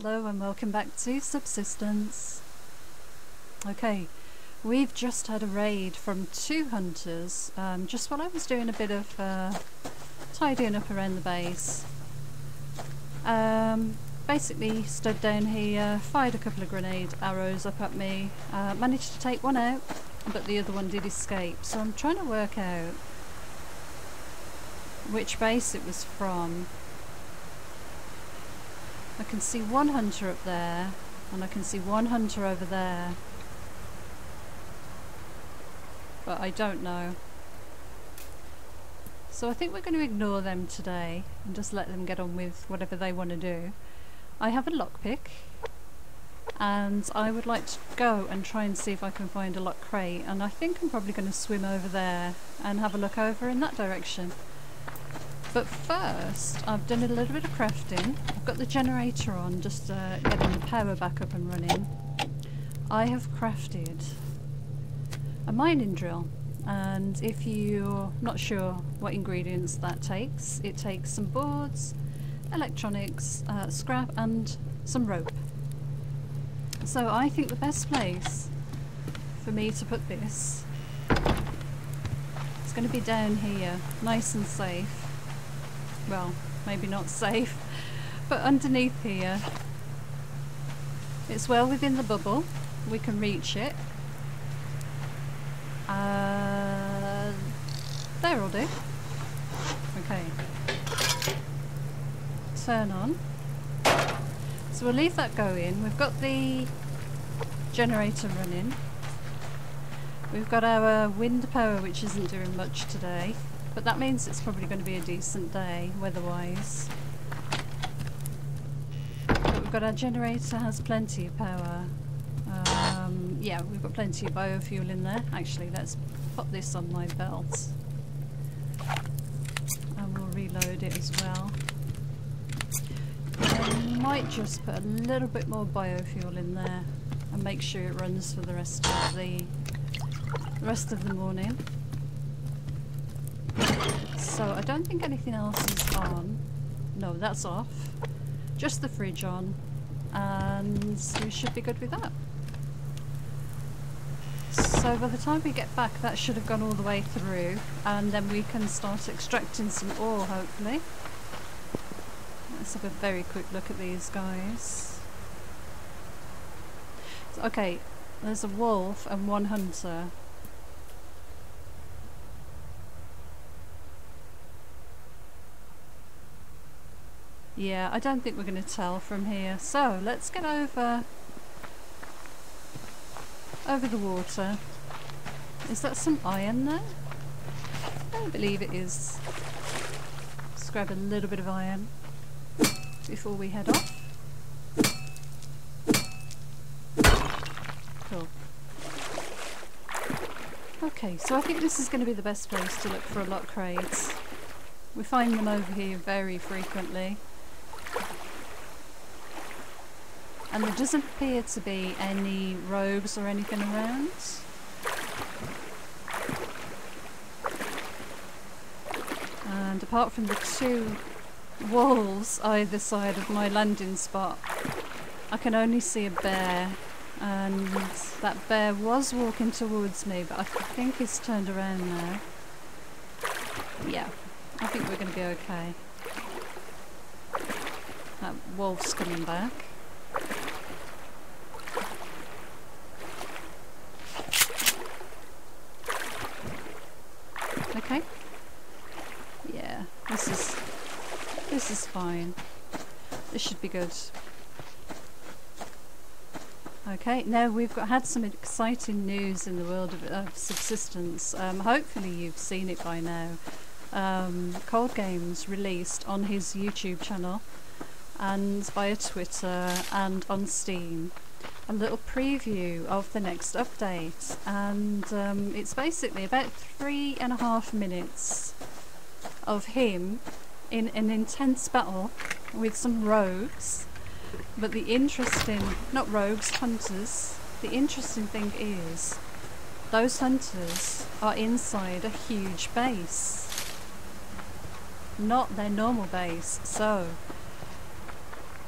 Hello and welcome back to Subsistence. Okay, we've just had a raid from two hunters um, just while I was doing a bit of uh, tidying up around the base. Um, basically stood down here, fired a couple of grenade arrows up at me, uh, managed to take one out but the other one did escape so I'm trying to work out which base it was from I can see one hunter up there and I can see one hunter over there. But I don't know. So I think we're going to ignore them today and just let them get on with whatever they want to do. I have a lockpick and I would like to go and try and see if I can find a lock crate and I think I'm probably going to swim over there and have a look over in that direction but first, I've done a little bit of crafting. I've got the generator on, just uh, getting the power back up and running. I have crafted a mining drill. And if you're not sure what ingredients that takes, it takes some boards, electronics, uh, scrap and some rope. So I think the best place for me to put this is going to be down here, nice and safe well, maybe not safe, but underneath here, it's well within the bubble, we can reach it. Uh, there will do. Okay. Turn on. So we'll leave that going. We've got the generator running. We've got our wind power which isn't doing much today. But that means it's probably going to be a decent day, weather-wise. But we've got our generator has plenty of power. Um, yeah, we've got plenty of biofuel in there. Actually, let's put this on my belt. And we'll reload it as well. I might just put a little bit more biofuel in there and make sure it runs for the rest of the, the rest of the morning. So I don't think anything else is on. No, that's off. Just the fridge on. And we should be good with that. So by the time we get back that should have gone all the way through and then we can start extracting some ore hopefully. Let's have a very quick look at these guys. Okay, there's a wolf and one hunter Yeah, I don't think we're going to tell from here. So, let's get over over the water. Is that some iron there? I believe it is. Let's grab a little bit of iron before we head off. Cool. Okay, so I think this is going to be the best place to look for a lock crates. We find them over here very frequently. And there doesn't appear to be any rogues or anything around. And apart from the two walls either side of my landing spot, I can only see a bear. And that bear was walking towards me, but I think he's turned around now. Yeah, I think we're going to be okay. That wolf's coming back. Okay. Yeah, this is this is fine. This should be good. Okay, now we've got had some exciting news in the world of, of subsistence. Um, hopefully you've seen it by now. Um, Cold Games released on his YouTube channel and via Twitter and on Steam a little preview of the next update. And um, it's basically about three and a half minutes of him in an intense battle with some rogues. But the interesting, not rogues, hunters. The interesting thing is those hunters are inside a huge base. Not their normal base. So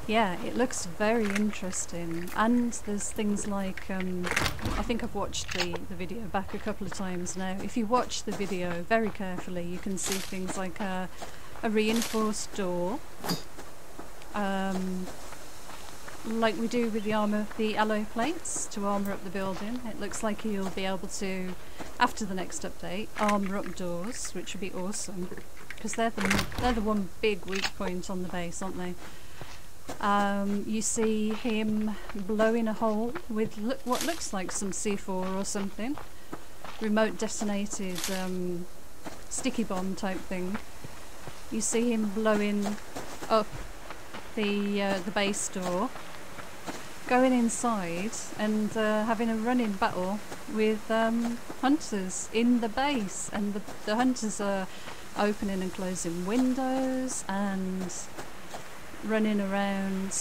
yeah, it looks very interesting. And there's things like, um, I think I've watched the, the video back a couple of times now. If you watch the video very carefully, you can see things like a, a reinforced door, um, like we do with the armor, the alloy plates to armor up the building. It looks like you'll be able to, after the next update, armor up doors, which would be awesome because they're the they're the one big weak point on the base, aren't they? Um, you see him blowing a hole with lo what looks like some C4 or something. Remote detonated um, sticky bomb type thing. You see him blowing up the uh, the base door, going inside and uh, having a running battle with um, hunters in the base, and the, the hunters are opening and closing windows and running around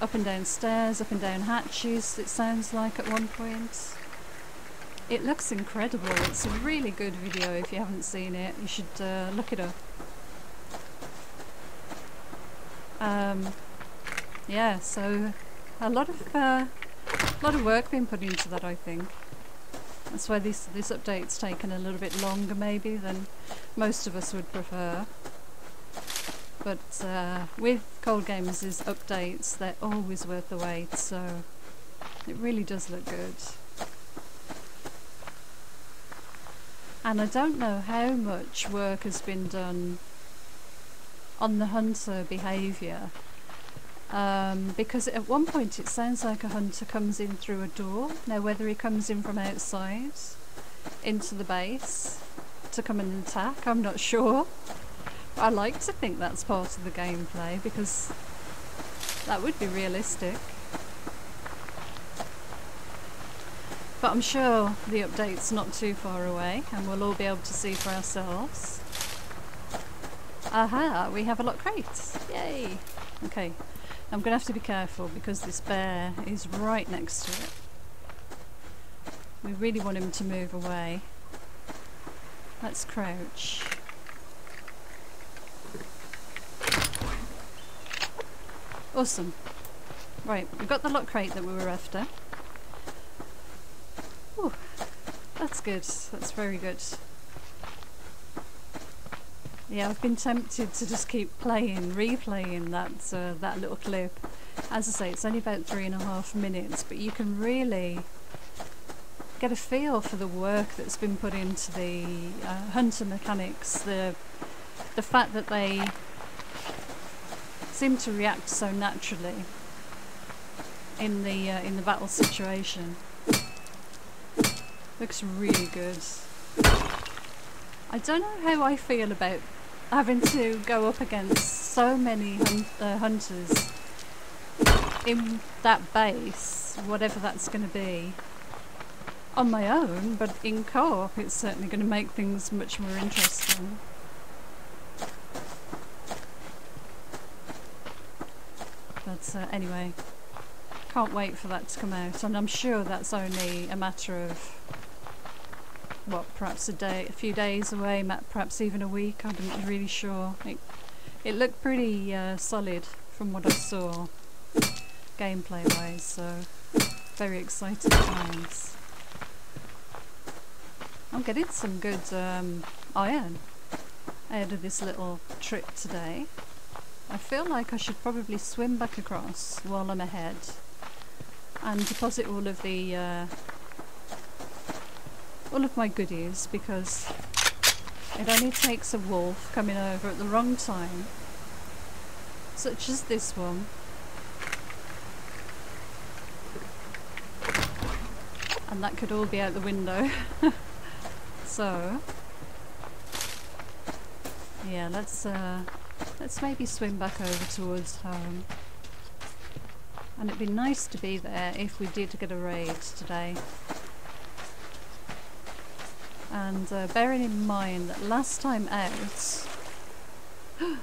up and down stairs, up and down hatches, it sounds like at one point. It looks incredible. It's a really good video if you haven't seen it. You should uh, look it up. Um, yeah, so a lot of uh, a lot of work being put into that, I think. That's why this this update's taken a little bit longer, maybe than most of us would prefer. But uh, with Cold Games' updates, they're always worth the wait, so it really does look good. And I don't know how much work has been done on the hunter behaviour. Um, because at one point it sounds like a hunter comes in through a door. Now whether he comes in from outside into the base to come and attack, I'm not sure. I like to think that's part of the gameplay because that would be realistic. But I'm sure the update's not too far away and we'll all be able to see for ourselves. Aha, we have a lock crates. Yay! Okay, I'm going to have to be careful because this bear is right next to it. We really want him to move away. Let's crouch. Awesome. Right, we've got the lock crate that we were after. Ooh, that's good. That's very good. Yeah, I've been tempted to just keep playing, replaying that uh, that little clip. As I say, it's only about three and a half minutes, but you can really get a feel for the work that's been put into the uh, hunter mechanics, the the fact that they seem to react so naturally in the uh, in the battle situation. Looks really good. I don't know how I feel about having to go up against so many hun uh, hunters in that base, whatever that's going to be, on my own, but in co-op it's certainly going to make things much more interesting. But uh, anyway, can't wait for that to come out, and I'm sure that's only a matter of what, perhaps a day, a few days away, perhaps even a week. I'm not really sure. It, it looked pretty uh, solid from what I saw, gameplay-wise. So very exciting times. I'm getting some good um, iron out of this little trip today. I feel like I should probably swim back across while I'm ahead and deposit all of the uh, all of my goodies because it only takes a wolf coming over at the wrong time such as this one. And that could all be out the window. So yeah let's uh, Let's maybe swim back over towards home. And it'd be nice to be there if we did get a raid today. And uh, bearing in mind that last time out...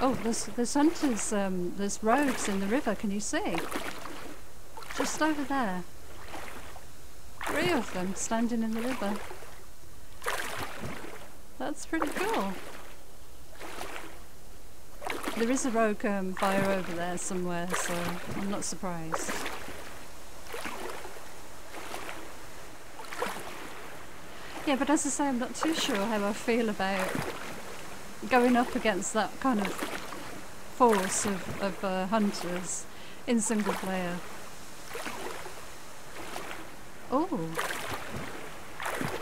oh, there's, there's hunters, um, there's rogues in the river, can you see? Just over there. Three of them standing in the river. That's pretty cool. There is a rogue um, fire over there somewhere, so I'm not surprised. Yeah, but as I say, I'm not too sure how I feel about going up against that kind of force of, of uh, hunters in single player. Oh,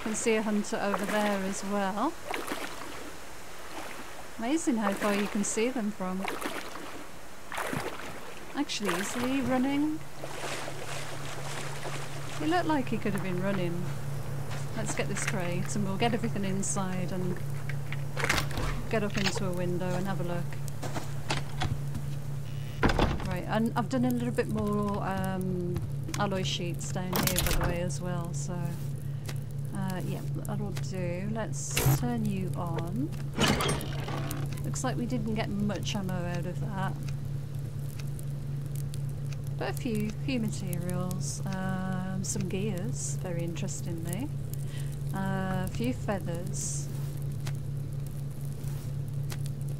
can see a hunter over there as well. Amazing how far you can see them from. Actually, is he running? He looked like he could have been running. Let's get this crate and we'll get everything inside and get up into a window and have a look. Right, and I've done a little bit more um, alloy sheets down here by the way as well, so uh, yeah, that'll do. Let's turn you on. Looks like we didn't get much ammo out of that. But a few, few materials, um, some gears, very interestingly. Uh, a few feathers.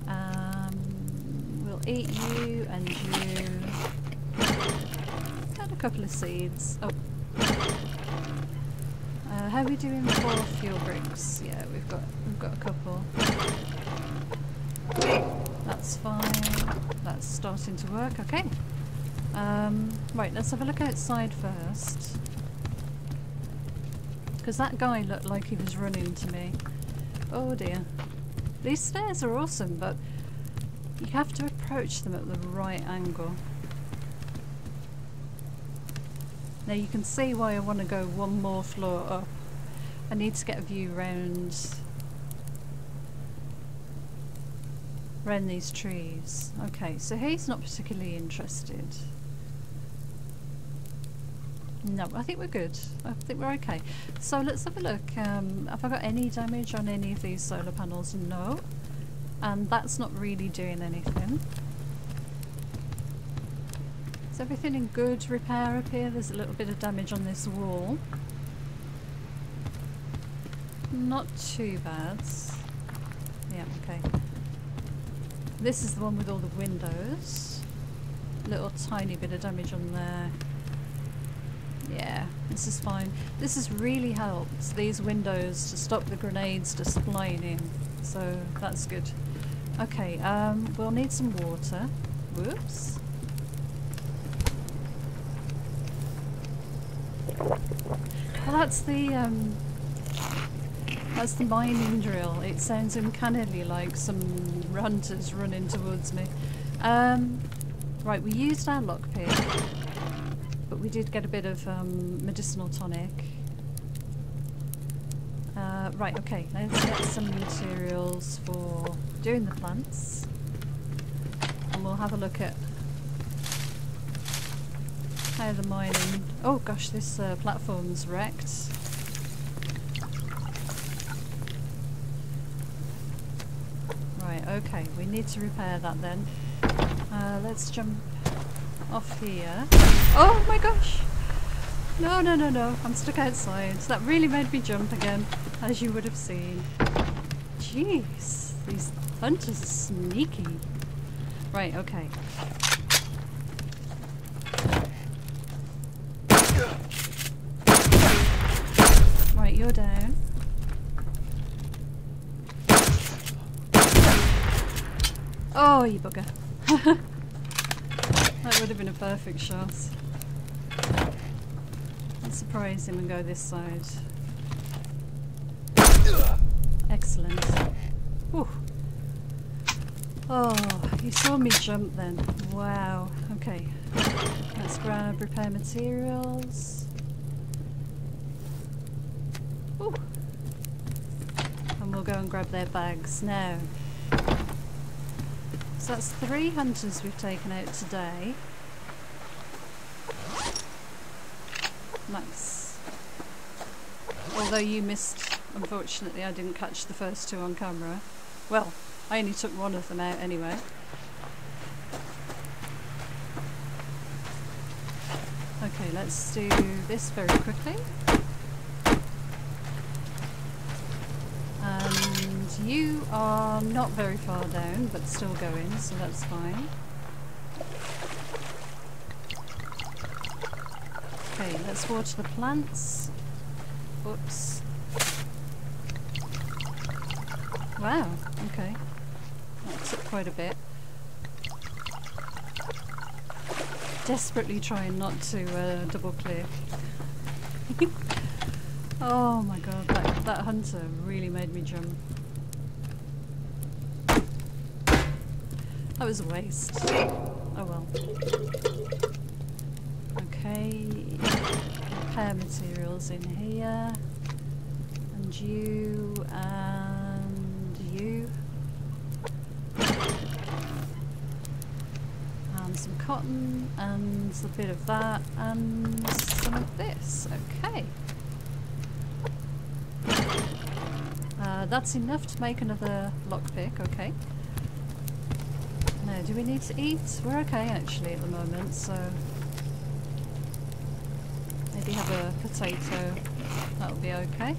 Um, we'll eat you and you. Got a couple of seeds. Oh. Uh, how are we doing for fuel bricks? Yeah, we've got we've got a couple. That's fine. That's starting to work. Okay. Um, right, let's have a look outside first. Because that guy looked like he was running to me. Oh dear. These stairs are awesome, but you have to approach them at the right angle. Now you can see why I want to go one more floor up. I need to get a view round around these trees. Okay, so he's not particularly interested. No, I think we're good. I think we're okay. So let's have a look. Um, have I got any damage on any of these solar panels? No. And that's not really doing anything. Is everything in good repair up here? There's a little bit of damage on this wall. Not too bad. Yeah, okay. This is the one with all the windows. Little tiny bit of damage on there. Yeah, this is fine. This has really helped these windows to stop the grenades just flying in. So that's good. Okay, um, we'll need some water. Whoops. Well, that's the um, that's the mining drill. It sounds uncannily like some hunters running towards me. Um, right, we used our lockpick, but we did get a bit of um, medicinal tonic. Uh, right, okay, let's get some materials for doing the plants. And we'll have a look at how the mining... Oh gosh, this uh, platform's wrecked. Right, okay, we need to repair that then. Uh, let's jump off here. Oh my gosh! No, no, no, no, I'm stuck outside. That really made me jump again, as you would have seen. Jeez, these hunters are sneaky. Right, okay. Right, you're down. Oh, you bugger. that would have been a perfect shot. Let's surprise him and go this side. Excellent. Whew. Oh, you saw me jump then. Wow. Okay. Let's grab repair materials. Ooh. And we'll go and grab their bags now. So that's three hunters we've taken out today. Nice. Although you missed, unfortunately I didn't catch the first two on camera. Well, I only took one of them out anyway. Okay, let's do this very quickly. Are not very far down, but still going, so that's fine. Okay, let's water the plants. Oops. Wow, okay. That took quite a bit. Desperately trying not to uh, double click. oh my god, that, that hunter really made me jump. That was a waste. Oh well. Okay, repair materials in here. And you, and you. And some cotton, and a bit of that, and some of this. Okay. Uh, that's enough to make another lockpick, okay. Now, do we need to eat? We're okay actually at the moment, so maybe have a potato. That'll be okay.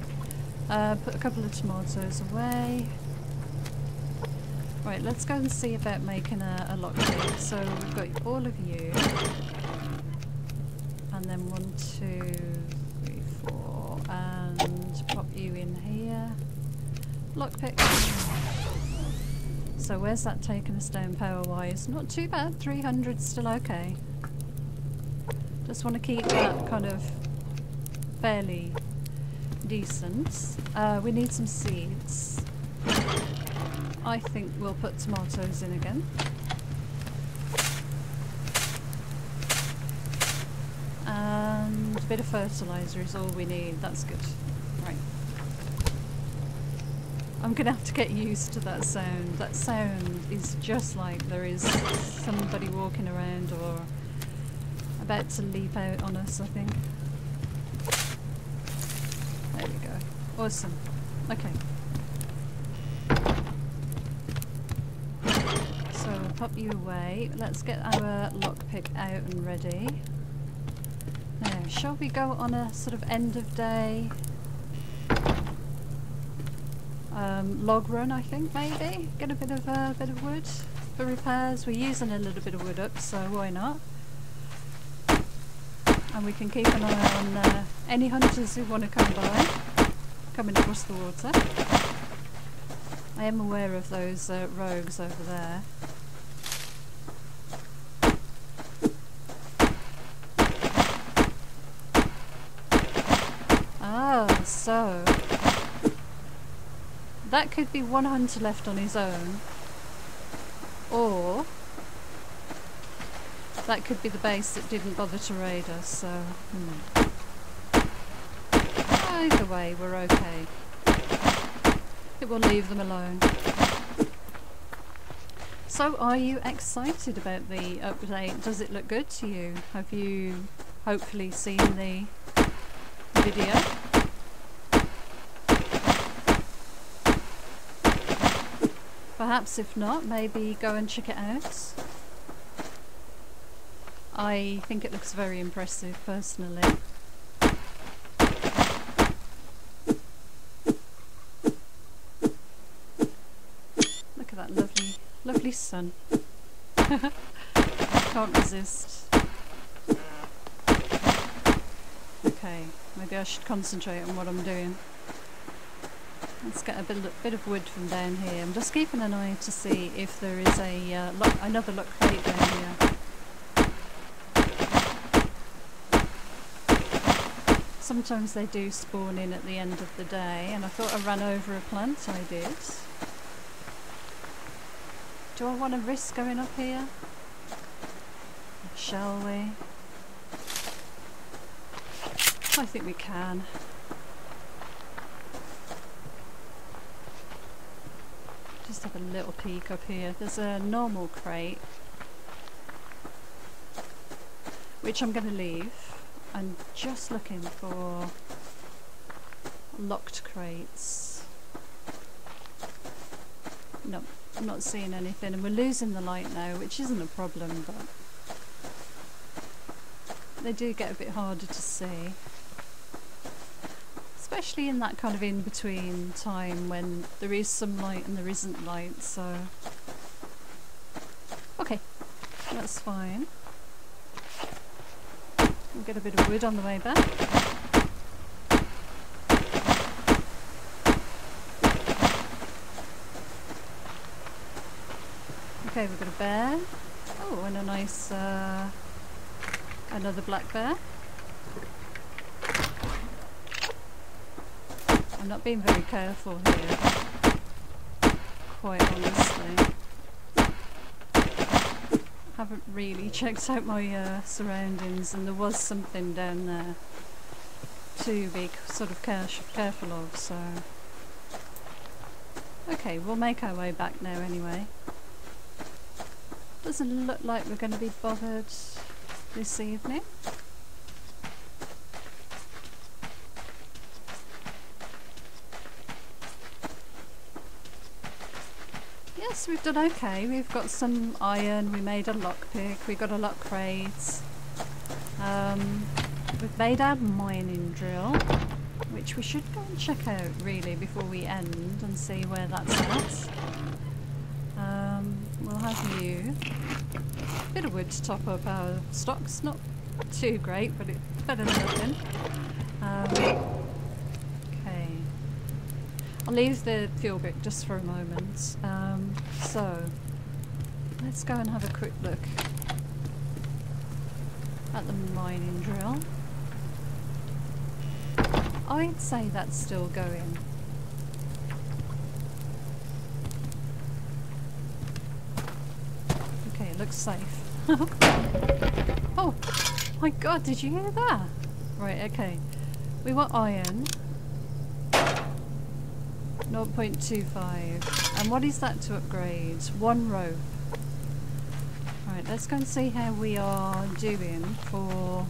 Uh, put a couple of tomatoes away. Right, let's go and see about making a, a lockpick. So we've got all of you. And then one, two, three, four. And pop you in here. Lockpick. So where's that taking us down power-wise? Not too bad. 300 still okay. Just want to keep that kind of fairly decent. Uh, we need some seeds. I think we'll put tomatoes in again. And a bit of fertiliser is all we need. That's good. Right. I'm gonna have to get used to that sound. That sound is just like there is somebody walking around or about to leap out on us, I think. There we go. Awesome. Okay. So we'll pop you away. Let's get our lockpick out and ready. Now, shall we go on a sort of end of day um, log run? I think maybe get a bit of a uh, bit of wood for repairs. We're using a little bit of wood up, so why not? And we can keep an eye on uh, any hunters who want to come by, coming across the water. I am aware of those uh, rogues over there. Ah, so that could be one hunter left on his own, or that could be the base that didn't bother to raid us, so hmm. Either way, we're okay. It will leave them alone. So are you excited about the update? Does it look good to you? Have you hopefully seen the video? Perhaps if not, maybe go and check it out. I think it looks very impressive personally. Look at that lovely, lovely sun. Can't resist. Okay, maybe I should concentrate on what I'm doing. Let's get a bit, bit of wood from down here. I'm just keeping an eye to see if there is a uh, lock, another lock down here. Sometimes they do spawn in at the end of the day and I thought I ran over a plant, I did. Do I want to risk going up here? Shall we? I think we can. Just have a little peek up here. There's a normal crate which I'm going to leave. I'm just looking for locked crates. No, I'm not seeing anything and we're losing the light now, which isn't a problem, but they do get a bit harder to see. Especially in that kind of in-between time when there is some light and there isn't light, so... Okay, that's fine. We'll get a bit of wood on the way back. Okay, we've got a bear. Oh, and a nice, uh, another black bear. I'm not being very careful here, quite honestly. Haven't really checked out my uh, surroundings and there was something down there to be sort of care careful of, so... Okay, we'll make our way back now anyway. Doesn't look like we're going to be bothered this evening. We've done okay. We've got some iron, we made a lockpick, we got a lock crate. Um, we've made our mining drill, which we should go and check out really before we end and see where that's at. Um, we'll have you. Bit of wood to top up our stocks, not too great, but it's better than nothing. Um, I'll leave the fuel brick just for a moment. Um, so, let's go and have a quick look at the mining drill. I'd say that's still going. Okay, it looks safe. oh my god, did you hear that? Right, okay. We want iron. 0.25. And what is that to upgrade? One rope. Right, let's go and see how we are doing for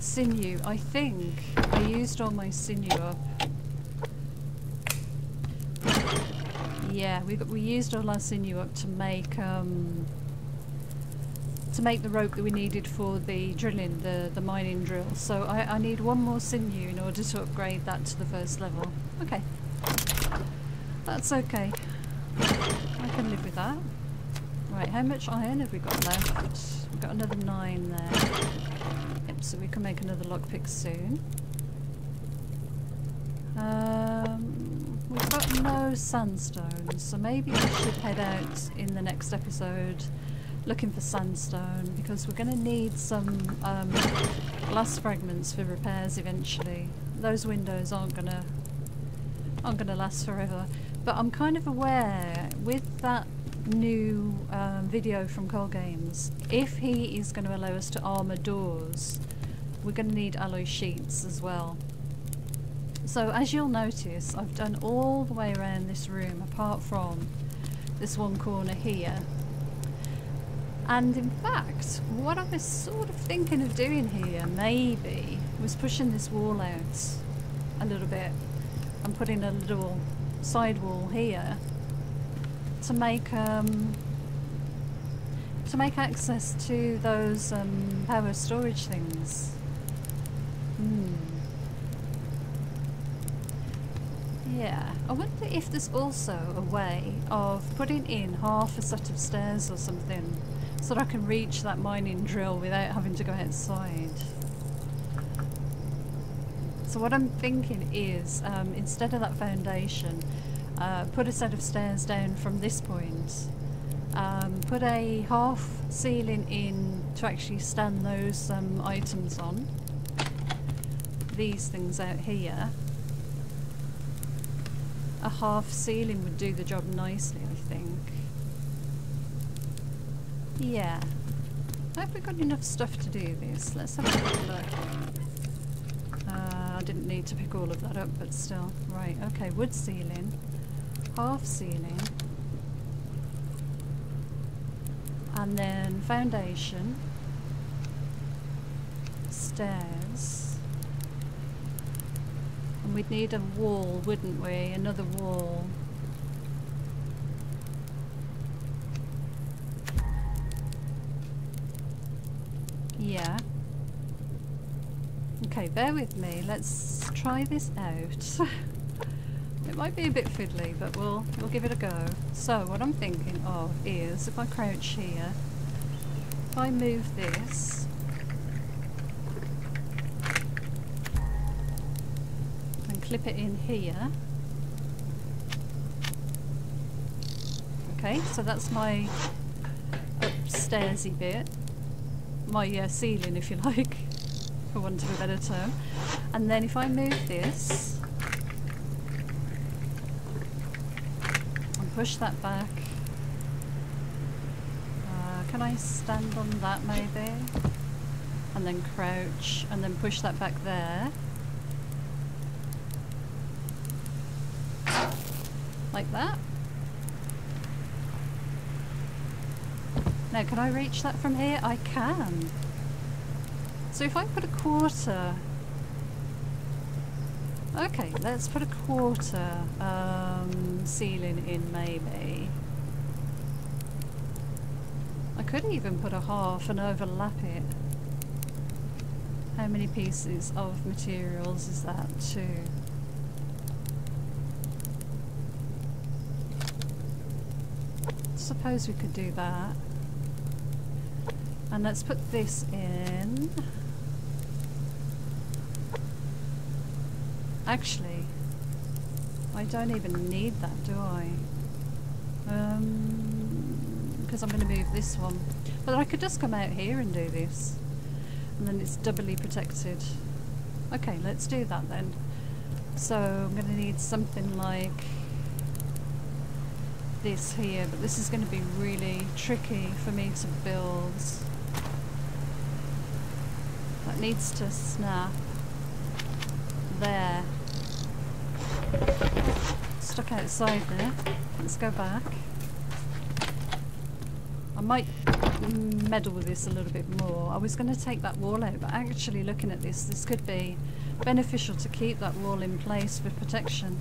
sinew. I think I used all my sinew up. Yeah, we we used all our sinew up to make um, to make the rope that we needed for the drilling, the the mining drill. So I, I need one more sinew in order to upgrade that to the first level. Okay. That's okay. I can live with that. Right, how much iron have we got left? We've got another nine there. Yep, so we can make another lockpick soon. Um, we've got no sandstone, so maybe we should head out in the next episode looking for sandstone because we're going to need some um, glass fragments for repairs eventually. Those windows aren't going to aren't going to last forever. But I'm kind of aware with that new um, video from Cold Games, if he is going to allow us to armour doors, we're going to need alloy sheets as well. So as you'll notice, I've done all the way around this room apart from this one corner here. And in fact, what I was sort of thinking of doing here, maybe, was pushing this wall out a little bit and putting a little sidewall here to make um, to make access to those um, power storage things. Hmm. Yeah, I wonder if there's also a way of putting in half a set of stairs or something so that I can reach that mining drill without having to go outside. So what I'm thinking is, um, instead of that foundation, uh, put a set of stairs down from this point, um, put a half ceiling in to actually stand those um, items on, these things out here. A half ceiling would do the job nicely, I think. Yeah. Have we got enough stuff to do this? Let's have a quick look didn't need to pick all of that up, but still. Right, okay, wood ceiling, half ceiling, and then foundation, stairs, and we'd need a wall, wouldn't we? Another wall. Yeah. Okay, bear with me. Let's try this out. it might be a bit fiddly, but we'll we'll give it a go. So what I'm thinking of is if I crouch here, if I move this, and clip it in here. Okay, so that's my upstairsy bit. My uh, ceiling, if you like, want of a better term. And then if I move this, and push that back, uh, can I stand on that maybe? And then crouch, and then push that back there. Like that. Now, can I reach that from here? I can. So if I put a quarter... Okay, let's put a quarter um, ceiling in maybe. I could even put a half and overlap it. How many pieces of materials is that? too? Suppose we could do that. And let's put this in. Actually, I don't even need that, do I? Um, because I'm going to move this one. But I could just come out here and do this. And then it's doubly protected. Okay, let's do that then. So I'm going to need something like this here, but this is going to be really tricky for me to build That needs to snap there. Stuck outside there. Let's go back. I might meddle with this a little bit more. I was going to take that wall out, but actually looking at this, this could be beneficial to keep that wall in place for protection.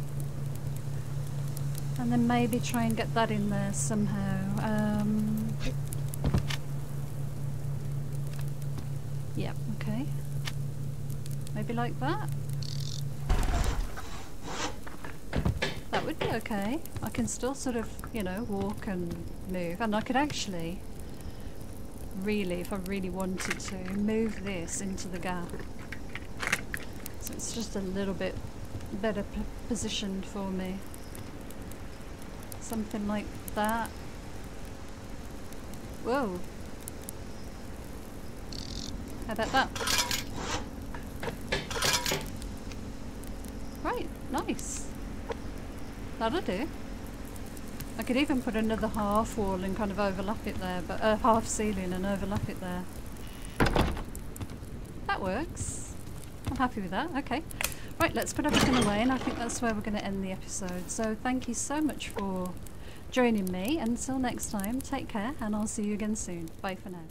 And then maybe try and get that in there somehow. Um, yep, okay. Maybe like that? Would be okay. I can still sort of, you know, walk and move. And I could actually, really, if I really wanted to, move this into the gap. So it's just a little bit better positioned for me. Something like that. Whoa. How about that? Right, nice. That'll do. I could even put another half wall and kind of overlap it there, but uh, half ceiling and overlap it there. That works. I'm happy with that. Okay. Right, let's put everything away and I think that's where we're going to end the episode. So thank you so much for joining me. Until next time, take care and I'll see you again soon. Bye for now.